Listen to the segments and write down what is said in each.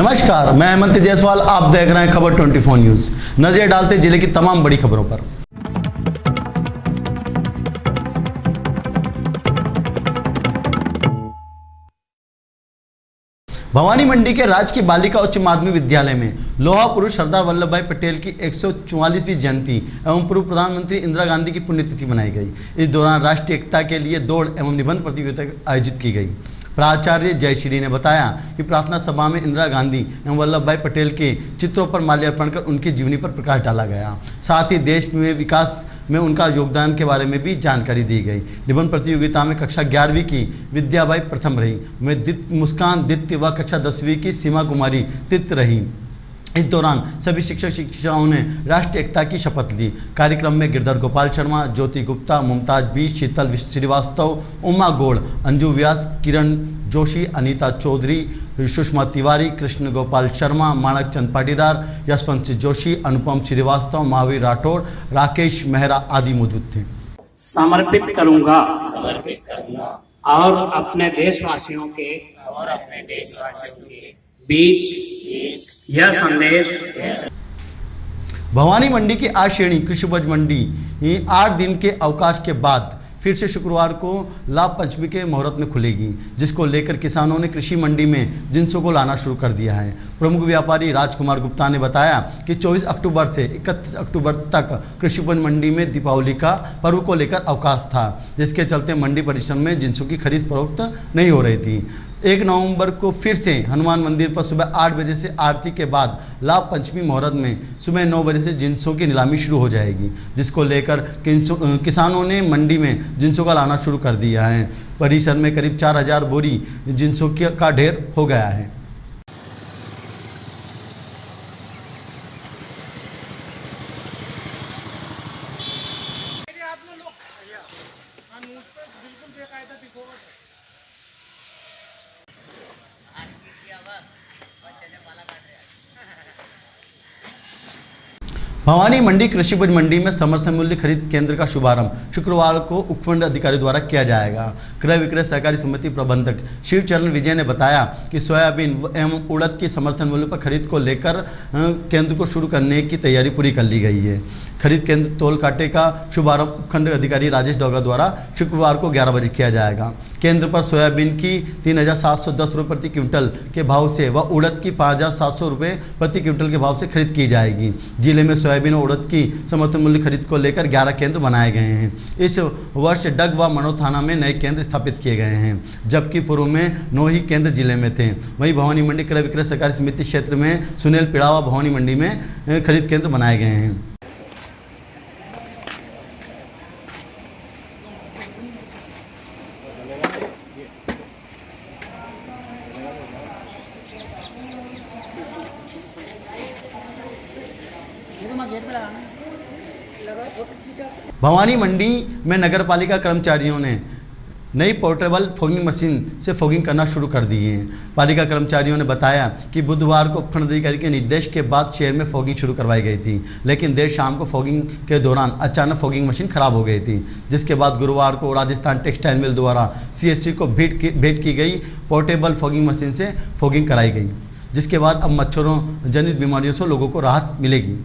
नमस्कार, मैं हेमंत जायसवाल, आप देख रहे हैं खबर 24 न्यूज़। नज़र डालते ज़िले की तमाम बड़ी खबरों पर। भवानी मंडी के राजकीय बालिका उच्च माध्यमिक विद्यालय में लोहा पुरुष सरदार वल्लभ भाई पटेल की 144वीं जयंती एवं पूर्व प्रधानमंत्री इंदिरा गांधी की पुण्यतिथि मनाई गई। इस दौरान राष्ट्रीय एकता के लिए दौड़ एवं निबंध प्रतियोगिता आयोजित की गई। प्राचार्य जयश्री ने बताया कि प्रार्थना सभा में इंदिरा गांधी एवं वल्लभ भाई पटेल के चित्रों पर माल्यार्पण कर उनकी जीवनी पर प्रकाश डाला गया। साथ ही देश में विकास में उनका योगदान के बारे में भी जानकारी दी गई। निबंध प्रतियोगिता में कक्षा ग्यारहवीं की विद्याबाई प्रथम रही। में मुस्कान, दित्य व कक्षा दसवीं की सीमा कुमारी तित रही। इस दौरान सभी शिक्षक शिक्षिकाओं ने राष्ट्रीय एकता की शपथ ली। कार्यक्रम में गिरधर गोपाल शर्मा ज्योति गुप्ता मुमताज़ बी शीतल श्रीवास्तव उमा गौड़ अंजू व्यास किरण जोशी अनीता चौधरी सुषमा तिवारी कृष्ण गोपाल शर्मा माणक चंद पाटीदार यशवंत सिंह जोशी अनुपम श्रीवास्तव महावीर राठौड़ राकेश मेहरा आदि मौजूद थे। समर्पित करूँगा। समर्पित करूँगा। और अपने देशवासियों के और अपने देशवासियों के बीच यह संदेश। भवानी मंडी की आज श्रेणी कृषि उपज मंडी आठ दिन के अवकाश के बाद फिर से शुक्रवार को लाभ पंचमी के मुहूर्त में खुलेगी, जिसको लेकर किसानों ने कृषि मंडी में जिनसों को लाना शुरू कर दिया है। प्रमुख व्यापारी राजकुमार गुप्ता ने बताया कि 24 अक्टूबर से 31 अक्टूबर तक कृषि उपज मंडी में दीपावली का पर्व को लेकर अवकाश था, जिसके चलते मंडी परिसर में जिनसों की खरीद फरोख्त नहीं हो रही थी। एक नवंबर को फिर से हनुमान मंदिर पर सुबह आठ बजे से आरती के बाद लाभ पंचमी मुहूर्त में सुबह नौ बजे से जिन्सों की नीलामी शुरू हो जाएगी, जिसको लेकर किसानों ने मंडी में जिन्सों का लाना शुरू कर दिया है। परिसर में करीब चार हज़ार बोरी जिंसों का ढेर हो गया है। भवानी मंडी, कृषि उपज मंडी में समर्थन मूल्य खरीद केंद्र का शुभारंभ शुक्रवार को उपखंड अधिकारी द्वारा किया जाएगा। क्रय विक्रय सहकारी समिति प्रबंधक शिव चरण विजय ने बताया कि सोयाबीन एवं उड़द की समर्थन मूल्य पर खरीद को लेकर केंद्र को शुरू करने की तैयारी पूरी कर ली गई है। खरीद केंद्र तोल काटे का शुभारंभ उपखंड अधिकारी राजेश डोगा द्वारा शुक्रवार को ग्यारह बजे किया जाएगा। केंद्र पर सोयाबीन की तीन हज़ार प्रति क्विंटल के भाव से व उड़द की पाँच प्रति क्विंटल के भाव से खरीद की जाएगी। ज़िले में सोयाबीन और उड़द की समर्थन मूल्य खरीद को लेकर ग्यारह केंद्र बनाए गए हैं। इस वर्ष डग व मनो थाना में नए केंद्र स्थापित किए गए हैं, जबकि पूर्व में नौ ही केंद्र ज़िले में थे। वहीं भवानी मंडी क्रय विक्रय सहकारी समिति क्षेत्र में सुनील पिड़ावा भवानी मंडी में खरीद केंद्र बनाए गए हैं। भवानी मंडी में नगर पालिका कर्मचारियों ने नई पोर्टेबल फोगिंग मशीन से फोगिंग करना शुरू कर दी है। पालिका कर्मचारियों ने बताया कि बुधवार को उपखंड अधिकारी के निर्देश के बाद शहर में फोगिंग शुरू करवाई गई थी, लेकिन देर शाम को फोगिंग के दौरान अचानक फोगिंग मशीन खराब हो गई थी, जिसके बाद गुरुवार को राजस्थान टेक्सटाइल मिल द्वारा सी को भेंट की भेंट की गई, पोर्टेबल फोगिंग मशीन से फोगिंग कराई गई, जिसके बाद अब मच्छरों जनित बीमारियों से लोगों को राहत मिलेगी।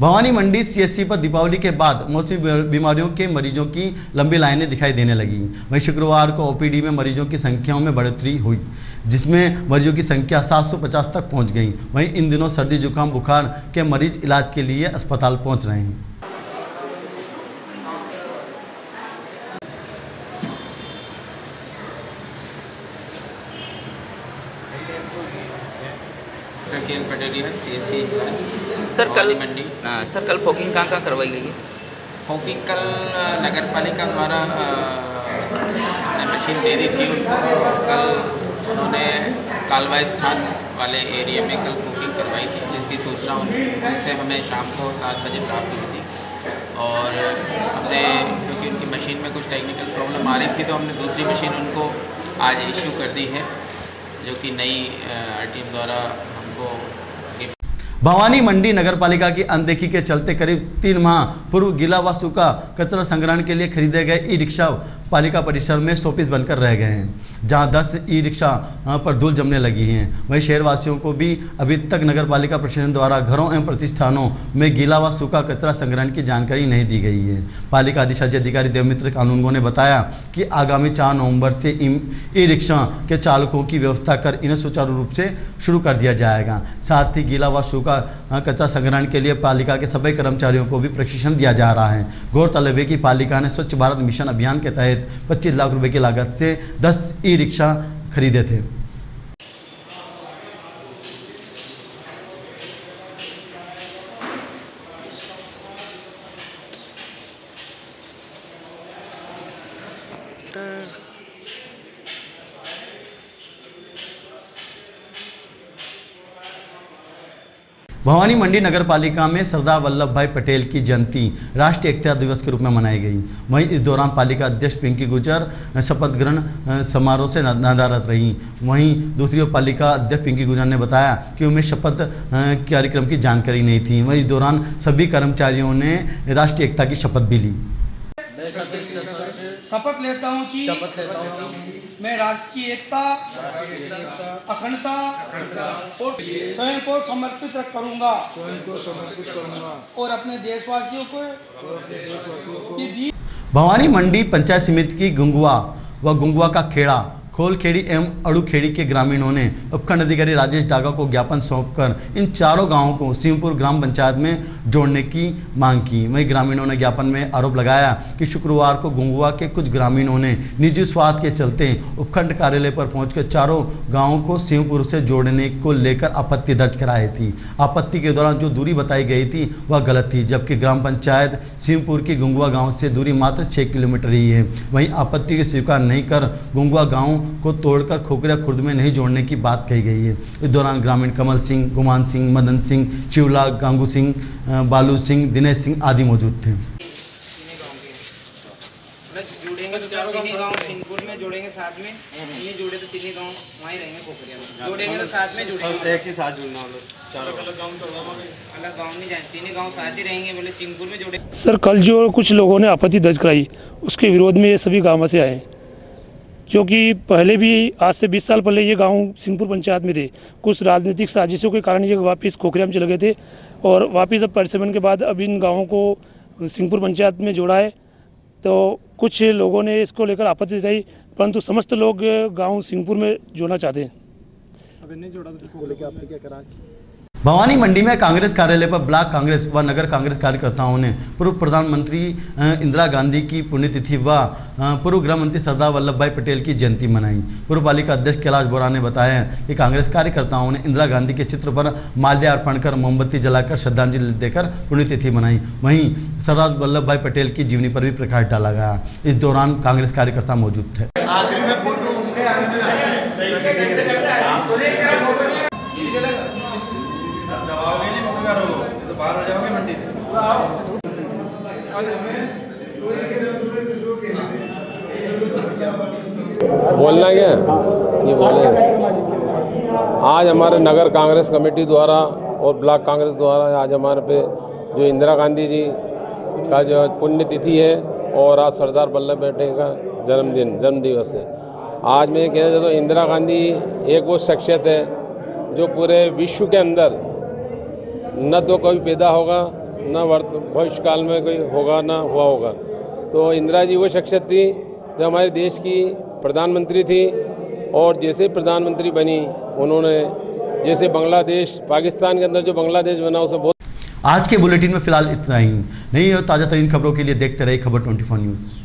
भवानी मंडी सीएससी पर दीपावली के बाद मौसमी बीमारियों के मरीजों की लंबी लाइनें दिखाई देने लगी। वहीं शुक्रवार को ओपीडी में मरीजों की संख्याओं में बढ़ोतरी हुई, जिसमें मरीजों की संख्या 750 तक पहुँच गई। वहीं इन दिनों सर्दी, जुकाम, बुखार के मरीज़ इलाज के लिए अस्पताल पहुँच रहे हैं। Patelia C S C incharge sir कल मंडी। हाँ, सर कल फोकिंग कहाँ कहाँ करवाई गई है? फोकिंग कल नगर पालिका द्वारा मशीन दे दी थी उनको कल उन्होंने कालवा स्थान वाले एरिया में कल फोकिंग करवाई थी जिसकी सूचना उनसे हमें शाम को सात बजे प्राप्त हुई थी। और हमने क्योंकि उनकी मशीन में कुछ टेक्निकल प्रॉब्लम आ रही थी तो हमने दूसरी मशीन उनको आज इश्यू कर दी है। जो कि नई टीम द्वारा हमको भवानी मंडी नगर पालिका की अनदेखी के चलते करीब तीन माह पूर्व गीला व सूखा कचरा संग्रहण के लिए खरीदे गए ई रिक्शा पालिका परिसर में शोपीस बनकर रह गए हैं, जहाँ 10 ई रिक्शा पर धूल जमने लगी हैं। वहीं शहरवासियों को भी अभी तक नगर पालिका प्रशासन द्वारा घरों एवं प्रतिष्ठानों में गीला व सूखा कचरा संग्रहण की जानकारी नहीं दी गई है। पालिका अधिशासी अधिकारी देवमित्र कानूनगो ने बताया कि आगामी चार नवंबर से ई रिक्शा के चालकों की व्यवस्था कर इन्हें सुचारू रूप से शुरू कर दिया जाएगा। साथ ही गीला व सूखा कचरा संग्रहण के लिए पालिका के सभी कर्मचारियों को भी प्रशिक्षण दिया जा रहा है। गौरतलब है कि पालिका ने स्वच्छ भारत मिशन अभियान के तहत 25 लाख रुपए की लागत से 10 ई रिक्शा खरीदे थे। भवानी मंडी नगर पालिका में सरदार वल्लभ भाई पटेल की जयंती राष्ट्रीय एकता दिवस के रूप में मनाई गई। वहीं इस दौरान पालिका अध्यक्ष पिंकी गुजर शपथ ग्रहण समारोह से नदारत रहीं। वहीं दूसरी ओर पालिका अध्यक्ष पिंकी गुजर ने बताया कि उन्हें शपथ कार्यक्रम की जानकारी नहीं थी। वहीं इस दौरान सभी कर्मचारियों ने राष्ट्रीय एकता की शपथ भी ली। शपथ लेता हूँ कि शपथ लेता हूँ मैं राष्ट्र की एकता अखंडता और स्वयं को समर्पित करूँगा। स्वयं को समर्पित करूँगा। और अपने देशवासियों को दी भवानी मंडी पंचायत समिति की गुंगवा व गुंगवा का खेड़ा खोलखेड़ी एवं अड़ूखेड़ी के ग्रामीणों ने उपखंड अधिकारी राजेश डागा को ज्ञापन सौंपकर इन चारों गाँवों को सिंहपुर ग्राम पंचायत में जोड़ने की मांग की। वहीं ग्रामीणों ने ज्ञापन में आरोप लगाया कि शुक्रवार को गुंगुआ के कुछ ग्रामीणों ने निजी स्वार्थ के चलते उपखंड कार्यालय पर पहुंचकर चारों गाँवों को सिंहपुर से जोड़ने को लेकर आपत्ति दर्ज कराई थी। आपत्ति के दौरान जो दूरी बताई गई थी, वह गलत थी, जबकि ग्राम पंचायत सिंहपुर की गुंगुआ गाँव से दूरी मात्र छः किलोमीटर ही है। वहीं आपत्ति को स्वीकार नहीं कर गुंगुआ गाँव को तोड़कर खोखरिया खुर्द में नहीं जोड़ने की बात कही गई है। इस दौरान ग्रामीण कमल सिंह गुमान सिंह मदन सिंह शिवला गांगू सिंह बालू सिंह दिनेश सिंह आदि मौजूद थे। जोड़ेंगे तो चार तीन गाँव सिंहपुर में जोड़ेंगे साथ में। ये जोड़े तो तीन गाँव वहीं रहेंगे पोखरिया में। जोड़ेंगे तो साथ में जुड़ेंगे। एक ही साथ जुड़ना हम लोग चारों अलग गाँव नहीं जाए तीन गाँव साथ ही रहेंगे बोले सिंहपुर में जोड़े। सर कल जो कुछ लोगों ने आपत्ति दर्ज कराई उसके विरोध में ये सभी गाँव से आए जो कि पहले भी, आज से 20 साल पहले ये गाँव सिंहपुर पंचायत में थे। कुछ राजनीतिक साजिशों के कारण ये वापस में चले गए थे और वापस अब परिसमन के बाद अब इन गाँवों को सिंहपुर पंचायत में जोड़ा है। तो कुछ लोगों ने इसको लेकर आपत्ति जताई, परंतु समस्त लोग गाँव सिंहपुर में जोड़ना चाहते हैं। भवानी मंडी में कांग्रेस कार्यालय पर ब्लॉक कांग्रेस व नगर कांग्रेस कार्यकर्ताओं ने पूर्व प्रधानमंत्री इंदिरा गांधी की पुण्यतिथि व पूर्व गृह मंत्री सरदार वल्लभ भाई पटेल की जयंती मनाई। पूर्व पालिका अध्यक्ष कैलाश बोरा ने बताया कि कांग्रेस कार्यकर्ताओं ने इंदिरा गांधी के चित्र पर माल्यार्पण कर मोमबत्ती जलाकर श्रद्धांजलि देकर पुण्यतिथि मनाई। वहीं सरदार वल्लभ भाई पटेल की जीवनी पर भी प्रकाश डाला गया। इस दौरान कांग्रेस कार्यकर्ता मौजूद थे। बोलना क्या? ये बोले आज हमारे नगर कांग्रेस कमेटी द्वारा और ब्लॉक कांग्रेस द्वारा आज हमारे पे जो इंदिरा गांधी जी का जो पुण्यतिथि है और आज सरदार वल्लभ भाई पटेल का जन्मदिन जन्म दिवस है। आज मैं कहना चाहता हूँ, इंदिरा गांधी एक वो शख्सियत है जो पूरे विश्व के अंदर न तो कभी पैदा होगा, न वर्त भविष्य काल में कोई होगा, ना हुआ होगा। तो इंदिरा जी वो शख्सियत थी जो हमारे देश की प्रधानमंत्री थी और जैसे प्रधानमंत्री बनी, उन्होंने जैसे बांग्लादेश, पाकिस्तान के अंदर जो बांग्लादेश बना, उसे बहुत आज के बुलेटिन में फ़िलहाल इतना ही। नहीं ताज़ा तरीन खबरों के लिए देखते रहे खबर 24 न्यूज़।